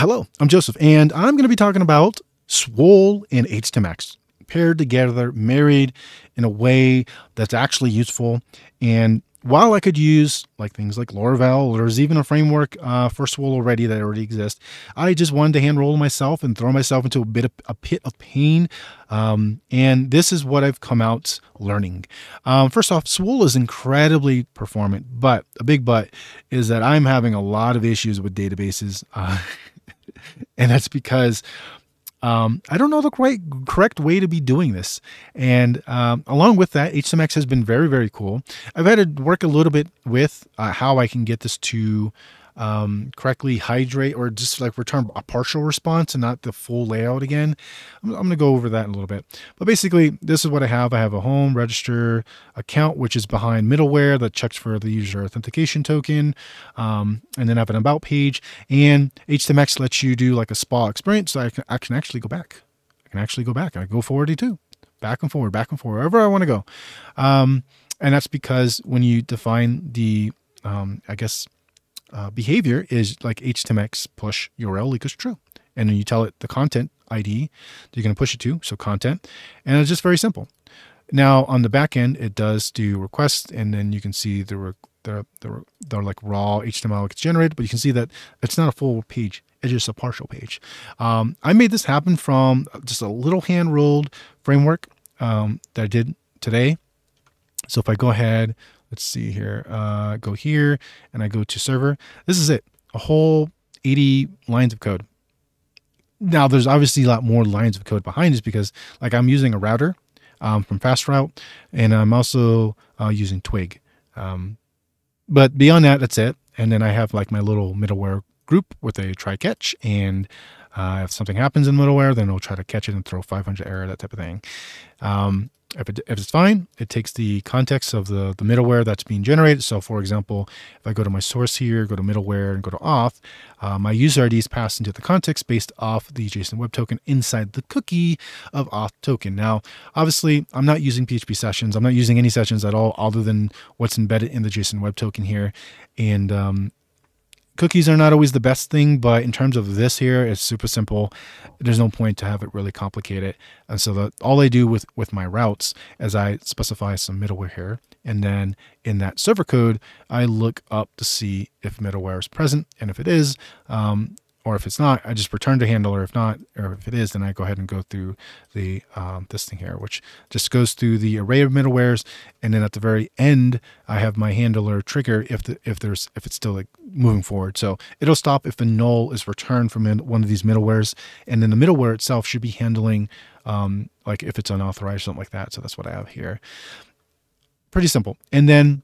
Hello, I'm Joseph, and I'm going to be talking about Swoole and HTMX paired together, married in a way that's actually useful. And while I could use like things like Laravel, there's even a framework uh, for Swoole already that already exists. I just wanted to hand roll myself and throw myself into a bit of a pit of pain. Um, and this is what I've come out learning. Um, first off, Swoole is incredibly performant, but a big but is that I'm having a lot of issues with databases. Uh, and that's because um, I don't know the correct way to be doing this. And um, along with that, HTMX has been very, very cool. I've had to work a little bit with uh, how I can get this to um, correctly hydrate or just like return a partial response and not the full layout again. I'm, I'm going to go over that in a little bit. But basically, this is what I have. I have a home register account, which is behind middleware that checks for the user authentication token. Um, and then I have an about page. And HTMX lets you do like a spa experience. So I can, I can actually go back. I can actually go back. I go forward too. Back and forward, back and forward, wherever I want to go. Um, and that's because when you define the, um, I guess, uh, behavior is like HTMX push URL equals true. And then you tell it the content ID that you're going to push it to, so content. And it's just very simple. Now on the back end, it does do requests, and then you can see the the the, the like raw HTML gets generated, but you can see that it's not a full page. It's just a partial page. Um, I made this happen from just a little hand rolled framework um, that I did today. So if I go ahead, let's see here, uh, go here and I go to server. This is it, a whole 80 lines of code. Now there's obviously a lot more lines of code behind this because like I'm using a router um, from FastRoute and I'm also uh, using Twig. Um, but beyond that, that's it. And then I have like my little middleware group with a try catch and uh, if something happens in middleware, then it'll try to catch it and throw 500 error, that type of thing. Um, if, it, if it's fine, it takes the context of the, the middleware that's being generated. So for example, if I go to my source here, go to middleware and go to auth, uh, my user ID is passed into the context based off the JSON web token inside the cookie of auth token. Now, obviously I'm not using PHP sessions. I'm not using any sessions at all other than what's embedded in the JSON web token here. And um, Cookies are not always the best thing, but in terms of this here, it's super simple. There's no point to have it really complicated. And so the, all I do with, with my routes is I specify some middleware here. And then in that server code, I look up to see if middleware is present. And if it is, um, or if it's not, I just return to handler. If not, or if it is, then I go ahead and go through the um, this thing here, which just goes through the array of middlewares, and then at the very end, I have my handler trigger if the if there's if it's still like moving forward. So it'll stop if the null is returned from one of these middlewares, and then the middleware itself should be handling um, like if it's unauthorized, or something like that. So that's what I have here. Pretty simple. And then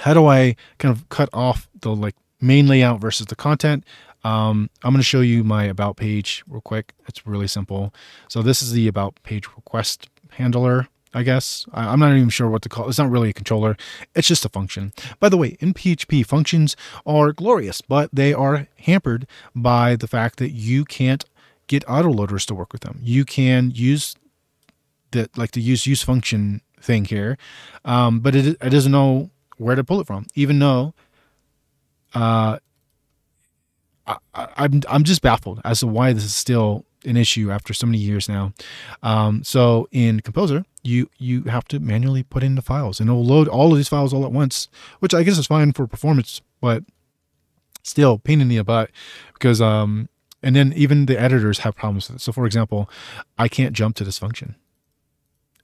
how do I kind of cut off the like main layout versus the content? Um, I'm going to show you my about page real quick. It's really simple. So this is the about page request handler. I guess I'm not even sure what to call it. It's not really a controller. It's just a function. By the way, in PHP, functions are glorious, but they are hampered by the fact that you can't get autoloaders to work with them. You can use that like the use use function thing here, um, but it, it doesn't know where to pull it from, even though uh, I, I'm I'm just baffled as to why this is still an issue after so many years now. Um, so in Composer, you you have to manually put in the files, and it'll load all of these files all at once, which I guess is fine for performance, but still pain in the butt because um, and then even the editors have problems with it. So for example, I can't jump to this function.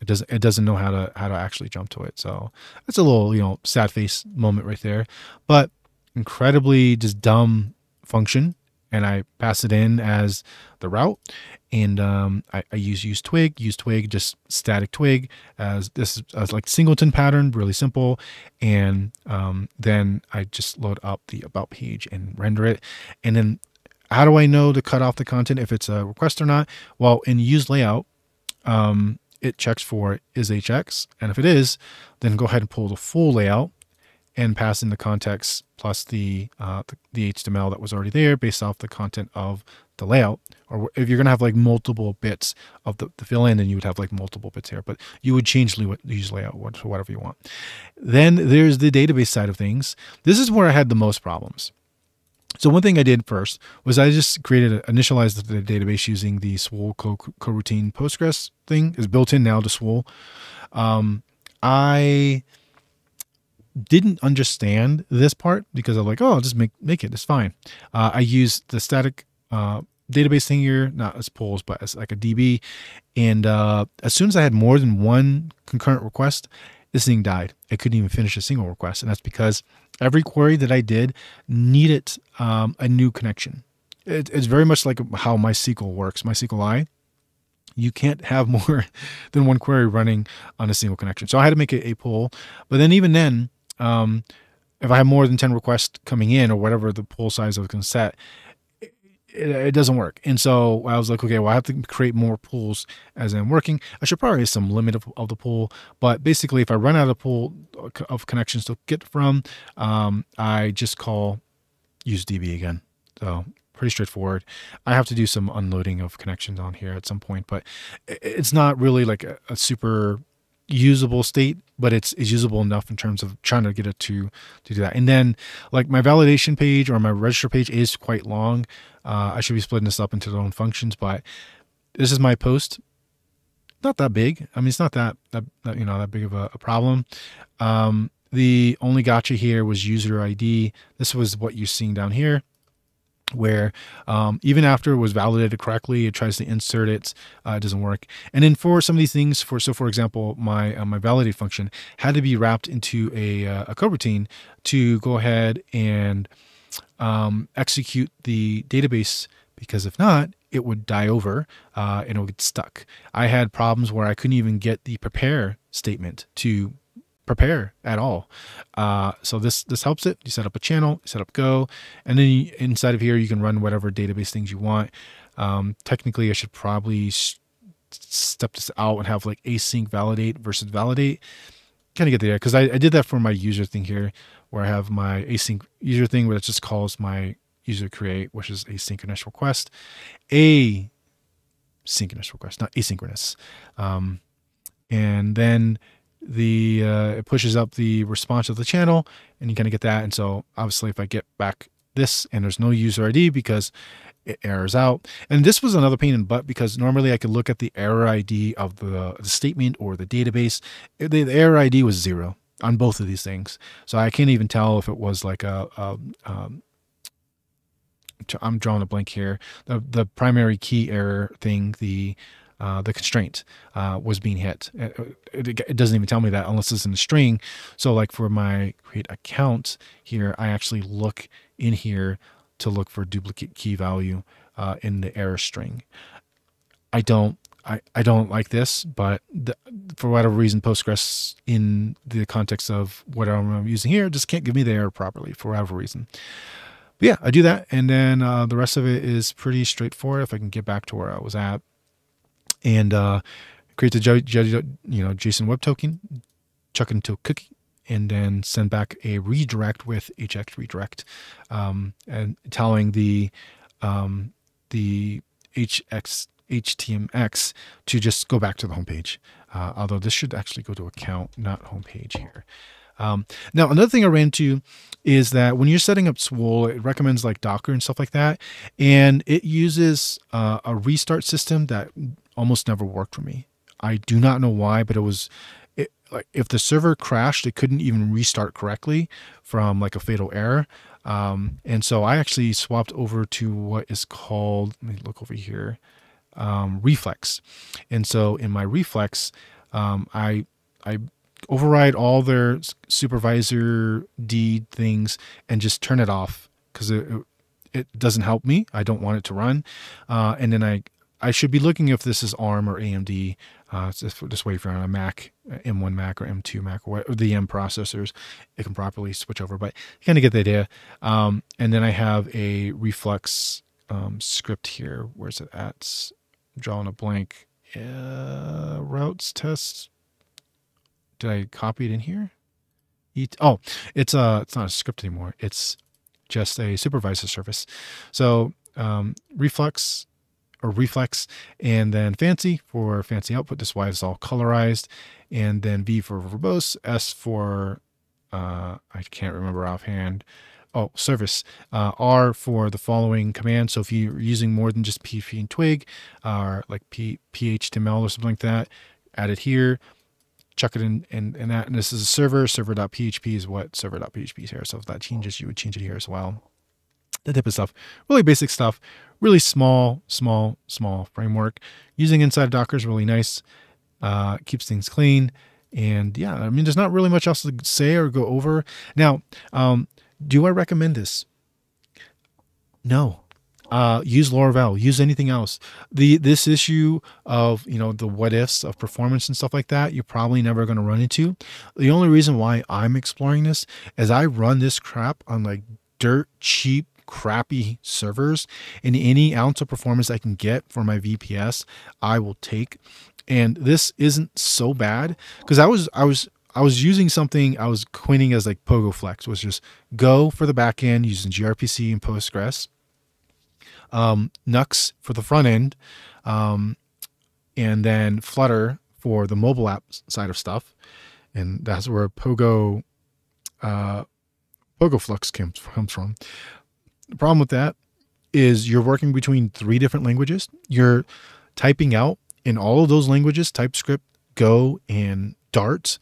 It doesn't it doesn't know how to how to actually jump to it. So that's a little you know sad face moment right there, but incredibly just dumb function and I pass it in as the route. And um, I, I, use use twig, use twig, just static twig as this as like singleton pattern, really simple. And um, then I just load up the about page and render it. And then how do I know to cut off the content if it's a request or not? Well, in use layout, um, it checks for is HX. And if it is, then go ahead and pull the full layout and pass in the context plus the, uh, the, the HTML that was already there based off the content of the layout. Or if you're going to have like multiple bits of the, the fill in, then you would have like multiple bits here, but you would change the use layout to whatever you want. Then there's the database side of things. This is where I had the most problems. So one thing I did first was I just created a, initialized the database using the Swoole co- coroutine Postgres thing is built in now to Swoole. Um, I didn't understand this part because I'm like, oh, I'll just make make it. It's fine. Uh, I use the static uh, database thing here, not as pools, but as like a DB. And uh, as soon as I had more than one concurrent request, this thing died. I couldn't even finish a single request, and that's because every query that I did needed um, a new connection. It, it's very much like how MySQL works. MySQLi, you can't have more than one query running on a single connection. So I had to make a, a pool. But then even then, um, if I have more than 10 requests coming in or whatever the pool size I was going to set, it, it, doesn't work. And so I was like, okay, well, I have to create more pools as I'm working. I should probably have some limit of, of the pool, but basically, if I run out of pool of connections to get from, um, I just call use DB again. So pretty straightforward. I have to do some unloading of connections on here at some point, but it's not really like a, a super usable state, but it's, it's usable enough in terms of trying to get it to to do that. And then like my validation page or my register page is quite long. Uh, I should be splitting this up into their own functions, but this is my post. Not that big. I mean, it's not that that, that you know that big of a, a problem. Um, the only gotcha here was user ID. This was what you're seeing down here where um, even after it was validated correctly, it tries to insert it, uh, it doesn't work. And then for some of these things, for so for example, my uh, my validate function had to be wrapped into a uh, a coroutine to go ahead and um, execute the database because if not, it would die over uh, and it would get stuck. I had problems where I couldn't even get the prepare statement to prepare at all. Uh, so this this helps it. You set up a channel, set up Go, and then you, inside of here you can run whatever database things you want. Um, technically, I should probably step this out and have like async validate versus validate. Kind of get there because I, I did that for my user thing here, where I have my async user thing where it just calls my user create, which is asynchronous request, a synchronous request, not asynchronous. Um, and then the uh, it pushes up the response of the channel and you kind of get that. And so obviously if i get back this and there's no user id because it errors out. And this was another pain in the butt because normally i could look at the error id of the, the statement or the database. The, the, error id was zero on both of these things. So i can't even tell if it was like a, a um, i'm drawing a blank here. The, the primary key error thing the uh, the constraint uh, was being hit. It, it, it, doesn't even tell me that unless it's in the string. So like for my create account here, I actually look in here to look for duplicate key value uh, in the error string. I don't I, I don't like this, but the, for whatever reason, Postgres in the context of what I'm using here just can't give me the error properly for whatever reason. But yeah, I do that. And then uh, the rest of it is pretty straightforward. If I can get back to where I was at, and uh, create the you know JSON web token, chuck it into a cookie, and then send back a redirect with hx redirect, um, and telling the um, the hx HTMX to just go back to the homepage. Uh, although this should actually go to account, not homepage here. Um, now, another thing I ran into is that when you're setting up Swoole, it recommends like Docker and stuff like that. And it uses uh, a restart system that almost never worked for me. I do not know why, but it was it, like if the server crashed, it couldn't even restart correctly from like a fatal error. Um, and so I actually swapped over to what is called, let me look over here, um, Reflex. And so in my Reflex, um, I, I override all their supervisor deed things and just turn it off because it, it doesn't help me. I don't want it to run. Uh, and then I, I should be looking if this is ARM or AMD. Uh, wait for on a Mac, M1 Mac or M2 Mac or, the M processors, it can properly switch over. But you kind of get the idea. Um, and then I have a Reflex um, script here. Where's it at? I'm drawing a blank. Uh, routes test. Did I copy it in here? oh, it's a uh, it's not a script anymore. It's just a supervisor service. So um, Reflex or reflex, and then fancy for fancy output. This Y is all colorized, and then V for verbose, S for uh, I can't remember offhand. oh, service, uh, R for the following command. So if you're using more than just PHP and Twig, or like P, PHTML or something like that, add it here, chuck it in, in, in that. And this is a server. Server.php is what server.php is here. So if that changes, you would change it here as well. That type of stuff. Really basic stuff. Really small, small, small framework. Using inside Docker is really nice. Uh, keeps things clean. And yeah, I mean, there's not really much else to say or go over. Now, um, do I recommend this? No. Uh, use Laravel. Use anything else. The this issue of you know the what ifs of performance and stuff like that, you're probably never going to run into. The only reason why I'm exploring this is I run this crap on like dirt cheap crappy servers and any ounce of performance I can get for my VPS, I will take. And this isn't so bad because I was I was I was using something I was coining as like Pogo Flex, was just Go for the backend using gRPC and Postgres, um, Nuxt for the front end, um, and then Flutter for the mobile app side of stuff, and that's where Pogo uh, PogoFlex comes comes from. The problem with that is you're working between three different languages. You're typing out in all of those languages TypeScript, Go, and Dart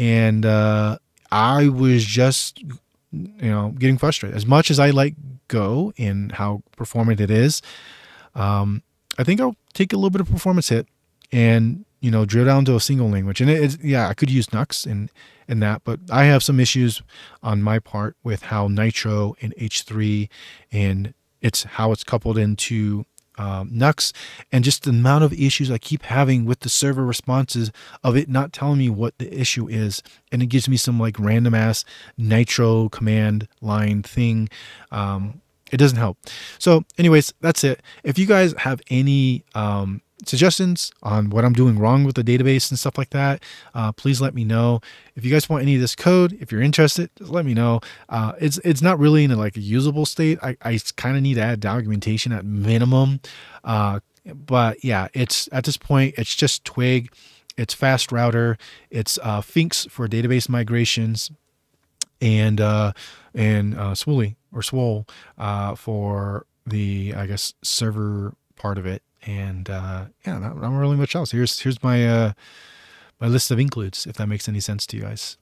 and uh, I was just you know getting frustrated. As much as I like Go and how performant it is, um, I think I'll take a little bit of performance hit and you know drill down to a single language. And it's yeah, I could use Nuxt and and that, but I have some issues on my part with how Nitro and H3 and it's how it's coupled into um, Nuxt and just the amount of issues I keep having with the server responses of it not telling me what the issue is. And it gives me some like random ass nitro command line thing. Um, it doesn't help. So, anyways, that's it. If you guys have any um, suggestions on what I'm doing wrong with the database and stuff like that, uh, please let me know. If you guys want any of this code, if you're interested, just let me know. Uh, it's it's not really in a, like a usable state. I, I kind of need to add documentation at minimum. Uh, but yeah, it's at this point, it's just Twig. It's Fast Router. It's uh, Phinx for database migrations, and uh, and uh, Swooly or Swoole uh, for the I guess server part of it and uh, yeah, not, not really much else. Here's here's my uh, my list of includes, if that makes any sense to you guys.